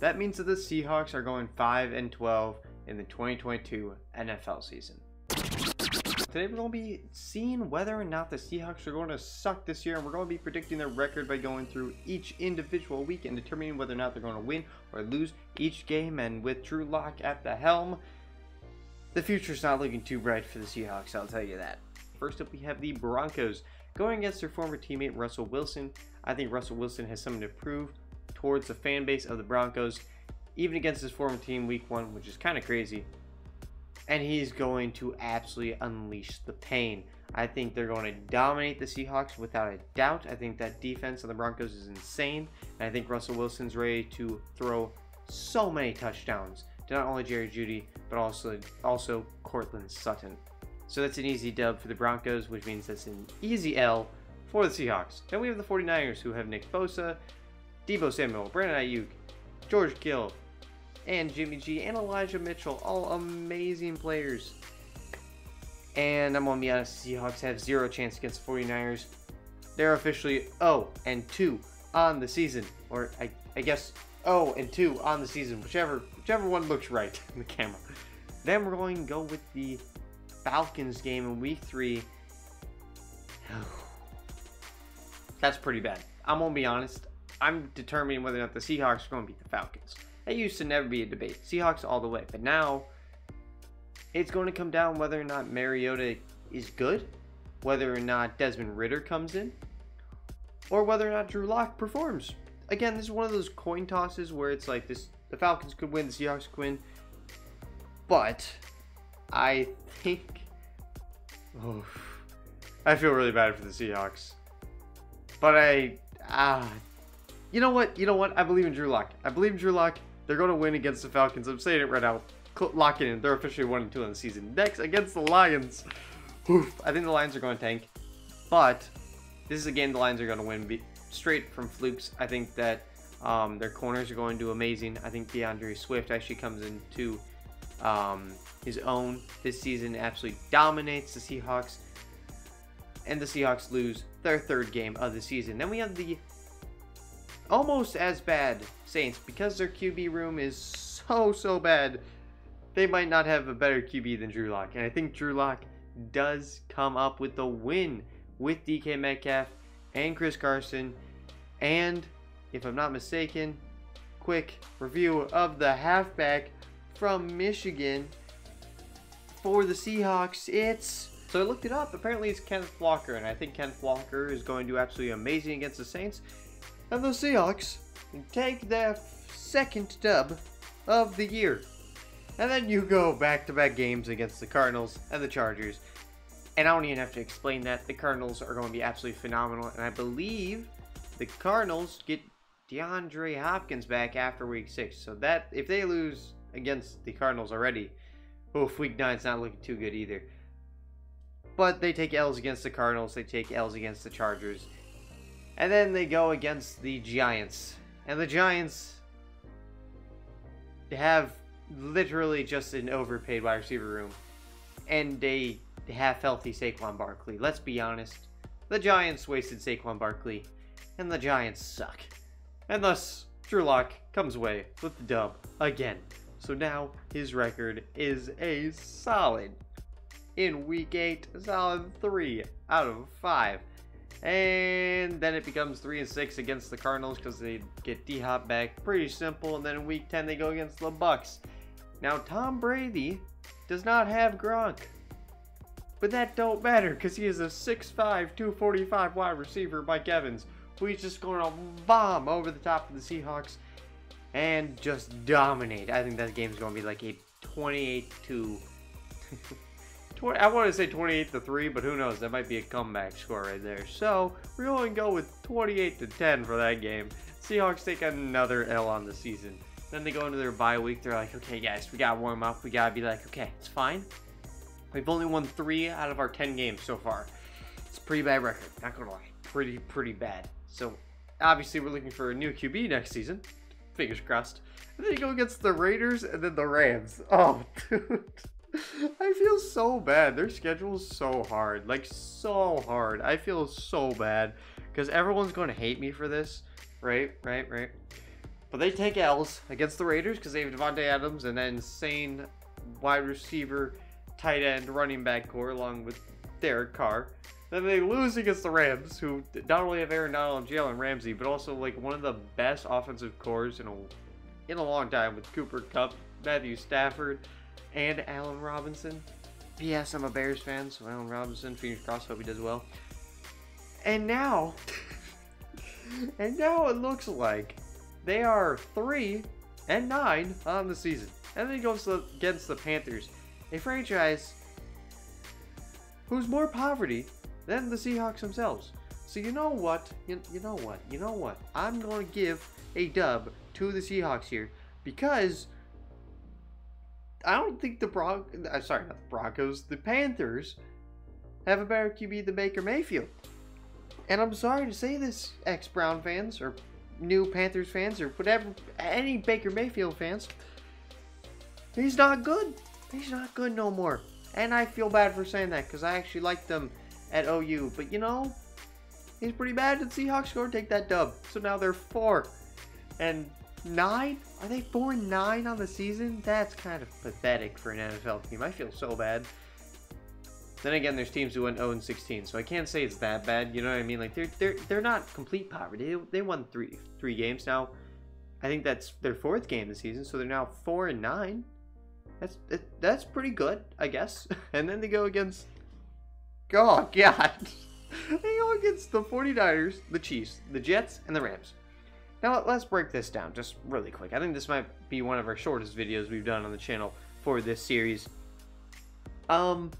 That means that the Seahawks are going 5 and 12 in the 2022 NFL season. Today we're going to be seeing whether or not the Seahawks are going to suck this year and we're going to be predicting their record by going through each individual week and determining whether or not they're going to win or lose each game and with Drew Lock at the helm, the future's not looking too bright for the Seahawks, I'll tell you that. First up we have the Broncos going against their former teammate Russell Wilson. I think Russell Wilson has something to prove towards the fan base of the Broncos, even against his former team week one, which is kind of crazy. And he's going to absolutely unleash the pain. I think they're going to dominate the Seahawks without a doubt. I think that defense of the Broncos is insane. And I think Russell Wilson's ready to throw so many touchdowns to not only Jerry Jeudy, but also also Courtland Sutton. So that's an easy dub for the Broncos, which means that's an easy L for the Seahawks. Then we have the 49ers, who have Nick Bosa, Deebo Samuel, Brandon Aiyuk, George Kittle, and Jimmy G, and Elijah Mitchell. All amazing players. And I'm going to be honest, Seahawks have zero chance against the 49ers. They're officially 0 and 2 on the season. Or I, I guess 0 and 2 on the season, whichever whichever one looks right in the camera. Then we're going to go with the Falcons game in week 3. That's pretty bad. I'm going to be honest. I'm determining whether or not the Seahawks are going to beat the Falcons. That used to never be a debate. Seahawks all the way. But now, it's going to come down whether or not Mariota is good, whether or not Desmond Ridder comes in, or whether or not Drew Lock performs. Again, this is one of those coin tosses where it's like this: the Falcons could win, the Seahawks could win, but I think, oh, I feel really bad for the Seahawks, but I ah, you know what? You know what? I believe in Drew Lock. I believe in Drew Lock. They're going to win against the Falcons. I'm saying it right now. Lock it in. They're officially 1 and 2 in the season. Next, against the Lions. Oof, I think the Lions are going to tank. But this is a game the Lions are going to win straight from flukes. I think that um, their corners are going to do amazing. I think D'Andre Swift actually comes into um, his own this season, absolutely dominates the Seahawks. And the Seahawks lose their third game of the season. Then we have the almost as bad Saints because their QB room is so, so bad. They might not have a better QB than Drew Lock. And I think Drew Lock does come up with the win with DK Metcalf and Chris Carson. And if I'm not mistaken, quick review of the halfback from Michigan for the Seahawks. It's so I looked it up. Apparently, it's Kenneth Walker, and I think Kenneth Walker is going to do absolutely amazing against the Saints and the Seahawks take their second dub of the year. And then you go back to back games against the Cardinals and the Chargers. And I don't even have to explain that. The Cardinals are going to be absolutely phenomenal. And I believe the Cardinals get DeAndre Hopkins back after week six. So that if they lose against the Cardinals already, oof, week nine's not looking too good either. But they take L's against the Cardinals, they take L's against the Chargers. And then they go against the Giants. And the Giants have literally just an overpaid wide receiver room. And a half healthy Saquon Barkley. Let's be honest. The Giants wasted Saquon Barkley. And the Giants suck. And thus, Drew comes away with the dub again. So now his record is a solid. In week 8, solid 3 out of 5. And then it becomes 3 and 6 against the Cardinals because they get D Hop back. Pretty simple. And then in week 10 they go against the Bucs. Now Tom Brady does not have Gronk. But that don't matter because he is a 6'5", 245 wide receiver, Mike Evans, who he's just going to bomb over the top of the Seahawks and just dominate. I think that game's going to be like a 28 to 20, I want to say 28 to 3, but who knows? That might be a comeback score right there. So we're going to go with 28 to 10 for that game. Seahawks take another L on the season. Then they go into their bye week. They're like, okay, guys, we got to warm up. We got to be like, okay, it's fine. We've only won three out of our 10 games so far. It's a pretty bad record. Not going to lie. Pretty, pretty bad. So obviously, we're looking for a new QB next season. Fingers crossed. And then you go against the Raiders and then the Rams. Oh, dude. I feel so bad. Their schedule is so hard. Like, so hard. I feel so bad. Because everyone's going to hate me for this. Right? Right? Right? But they take L's against the Raiders because they have Davante Adams and that insane wide receiver, tight end, running back core along with Derek Carr. Then they lose against the Rams, who not only have Aaron Donald and Jalen Ramsey, but also like one of the best offensive cores in a in a long time with Cooper Kupp, Matthew Stafford, and Allen Robinson. Yes, I'm a Bears fan, so Allen Robinson, Phoenix Cross, hope he does well. And now, and now it looks like they are three and nine on the season, and then he goes against the Panthers, a franchise who's more poverty than the Seahawks themselves. So you know what? You, you know what? You know what? I'm going to give a dub to the Seahawks here because I don't think the Bron uh, sorry, not the Broncos, the Panthers have a better QB than Baker Mayfield. And I'm sorry to say this, ex-Brown fans or new Panthers fans or whatever, any Baker Mayfield fans. He's not good. He's not good no more. And I feel bad for saying that because I actually like them at OU. But you know, he's pretty bad. And Seahawks go take that dub. So now they're four and nine. Are they four and nine on the season? That's kind of pathetic for an NFL team. I feel so bad. Then again, there's teams who went 0 and 16, so I can't say it's that bad. You know what I mean? Like they're they're they're not complete poverty. They, they won three three games now. I think that's their fourth game this season, so they're now four and nine. That's that's pretty good, I guess. And then they go against Oh, God. they go against the 49ers, the Chiefs, the Jets, and the Rams. Now, let's break this down just really quick. I think this might be one of our shortest videos we've done on the channel for this series. Um,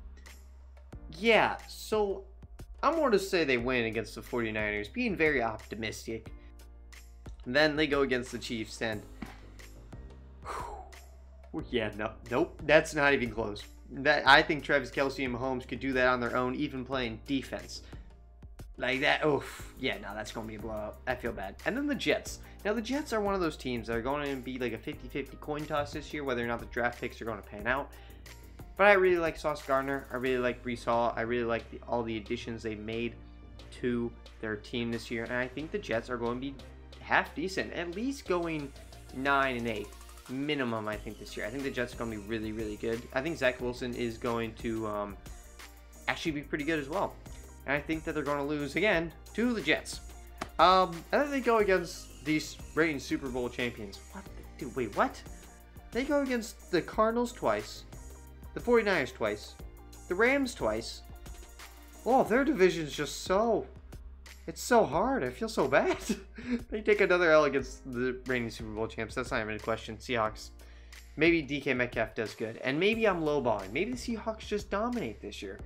yeah, so I'm going to say they win against the 49ers, being very optimistic. Then they go against the Chiefs, and whew, yeah, no, nope, that's not even close that I think Travis Kelce and Mahomes could do that on their own, even playing defense. Like that, oof. Yeah, no, that's going to be a blowout. I feel bad. And then the Jets. Now, the Jets are one of those teams that are going to be like a 50 50 coin toss this year, whether or not the draft picks are going to pan out. But I really like Sauce Gardner. I really like Breece Hall. I really like the, all the additions they made to their team this year. And I think the Jets are going to be half decent, at least going 9 and 8 minimum, I think, this year. I think the Jets are going to be really, really good. I think Zach Wilson is going to um, actually be pretty good as well. And I think that they're going to lose again to the Jets. Um, and then they go against these reigning Super Bowl champions. What? Dude, wait, what? They go against the Cardinals twice, the 49ers twice, the Rams twice. Oh, their division's just so it's so hard. I feel so bad. they take another L against the reigning Super Bowl champs. That's not even a question. Seahawks. Maybe DK Metcalf does good. And maybe I'm lowballing. Maybe the Seahawks just dominate this year.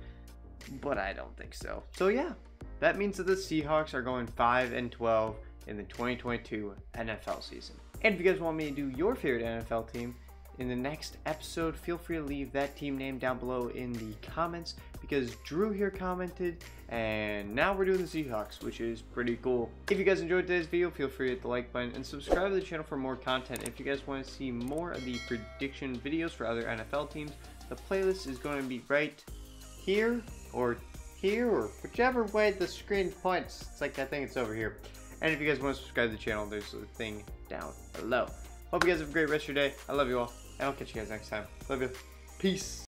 But I don't think so. So yeah, that means that the Seahawks are going 5 and 12 in the 2022 NFL season. And if you guys want me to do your favorite NFL team, in the next episode, feel free to leave that team name down below in the comments because Drew here commented and now we're doing the Seahawks, which is pretty cool. If you guys enjoyed today's video, feel free to hit the like button and subscribe to the channel for more content. If you guys want to see more of the prediction videos for other NFL teams, the playlist is going to be right here or here or whichever way the screen points. It's like I think it's over here. And if you guys want to subscribe to the channel, there's a thing down below. Hope you guys have a great rest of your day. I love you all. And I'll catch you guys next time. Love you. Peace.